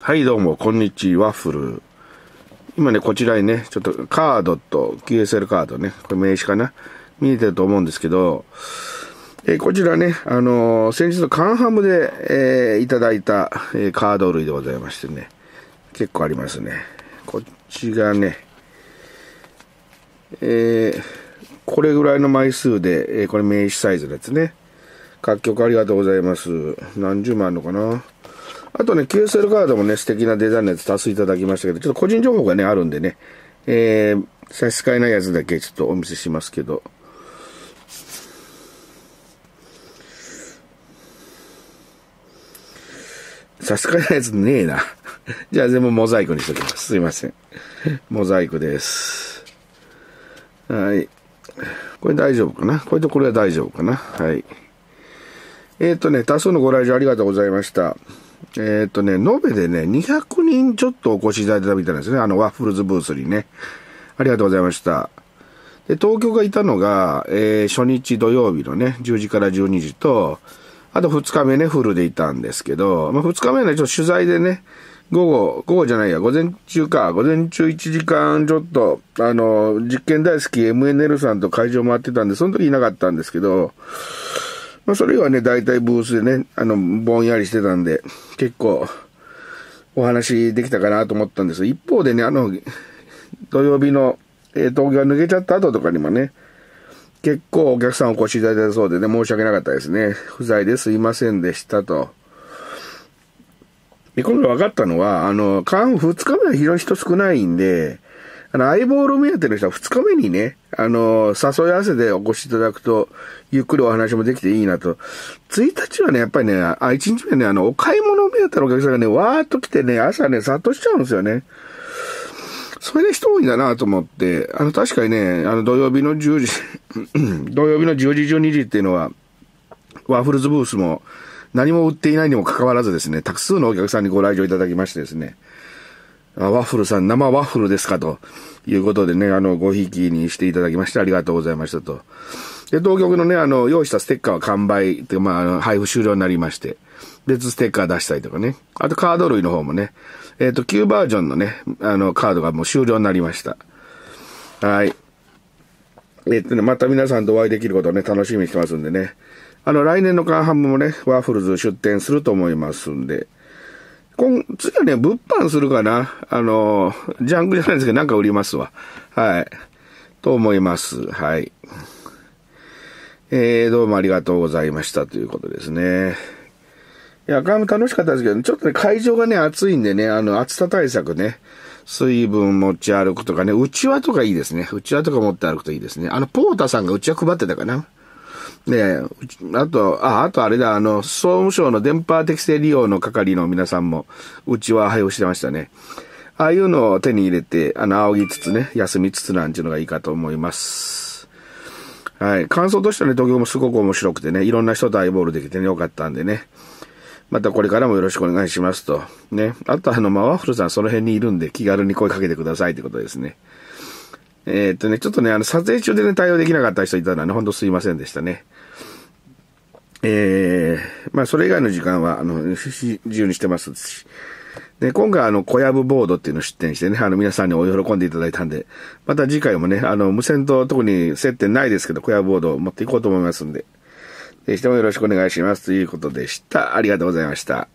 はい、どうも、こんにちは、フル。今ね、こちらにね、ちょっとカードと QSL カードね、これ名刺かな見えてると思うんですけど、えーこちらね、あのー先日のカンハムで、えーいただいた、えカード類でございましてね、結構ありますね。こっちがね、えこれぐらいの枚数で、えこれ名刺サイズのやつね。各局ありがとうございます。何十万あるのかな？あとね、QSL カードもね、素敵なデザインのやつ多数いただきましたけど、ちょっと個人情報がね、あるんでね、えー、差し支えないやつだけちょっとお見せしますけど。差し支えないやつねえな。じゃあ全部モザイクにしときます。すいません。モザイクです。はい。これ大丈夫かな？これとこれは大丈夫かな？はい。えっ、とね、多数のご来場ありがとうございました。えっ、とね、延べでね、200人ちょっとお越しいただいたみたいなんですね。あの、ワッフルズブースにね。ありがとうございました。で、東京がいたのが、えー初日土曜日のね、10時から12時と、あと2日目ね、フルでいたんですけど、まあ、2日目はね、ちょっと取材でね、午後、午後じゃないや、午前中か、午前中1時間ちょっと、あの、実験大好き MNL さんと会場回ってたんで、その時いなかったんですけど、まあ、それ以外はね、大体ブースでね、あの、ぼんやりしてたんで、結構、お話できたかなと思ったんです一方でね、あの、土曜日の、えー東京が抜けちゃった後とかにもね、結構お客さんお越しいただいたそうでね、申し訳なかったですね。不在ですいませんでしたと。で、今度分かったのは、あの、カンフ2日目は広い人少ないんで、あの、アイボール目当ての人は2日目にね、あの、誘い合わせでお越しいただくと、ゆっくりお話もできていいなと。1日はね、やっぱりね、あ、1日目はね、あの、お買い物目当てのお客さんがね、わーっと来てね、朝ね、殺到しちゃうんですよね。それで人多いんだなと思って、あの、確かにね、あの、土曜日の10時、土曜日の10時、12時っていうのは、ワッフルズブースも何も売っていないにもかかわらずですね、たく数のお客さんにご来場いただきましてですね、あワッフルさん、生ワッフルですかということでね、あの、ごひきにしていただきましてありがとうございましたと。で、当局のね、あの、用意したステッカーは完売って、まああの、配布終了になりまして、別ステッカー出したりとかね。あとカード類の方もね、えっ、と、旧バージョンのね、あの、カードがもう終了になりました。はい。えっとね、また皆さんとお会いできることをね、楽しみにしてますんでね。あの、来年のカンハムもね、ワッフルズ出店すると思いますんで。今、次はね、物販するかな。あの、ジャンクじゃないですけど、なんか売りますわ。はい。と思います。はい。えー、どうもありがとうございましたということですね。いや、カンハム楽しかったですけど、ちょっとね、会場がね、暑いんでね、あの、暑さ対策ね。水分持ち歩くとかね、うちわとかいいですね。うちわとか持って歩くといいですね。あの、ポータさんがうちわ配ってたかな。ね、あと、あ、あとあれだ、あの、総務省の電波適正利用の係の皆さんも、うちは配布してましたね。ああいうのを手に入れて、あの、仰ぎつつね、休みつつなんていうのがいいかと思います。はい。感想としてはね、東京もすごく面白くてね、いろんな人とアイボールできてね、よかったんでね。またこれからもよろしくお願いしますと。ね。あとあの、まあ、ワッフルさんその辺にいるんで気軽に声かけてくださいってことですね。えーっとね、ちょっとね、あの、撮影中でね、対応できなかった人いたらね、ほんとすいませんでしたね。えー、まあ、それ以外の時間は、あの、自由にしてますし。で、今回あの、小籔ボードっていうのを出展してね、あの、皆さんにお喜んでいただいたんで、また次回もね、あの、無線と特に接点ないですけど、小籔ボードを持っていこうと思いますんで、ぜひともよろしくお願いしますということでした。ありがとうございました。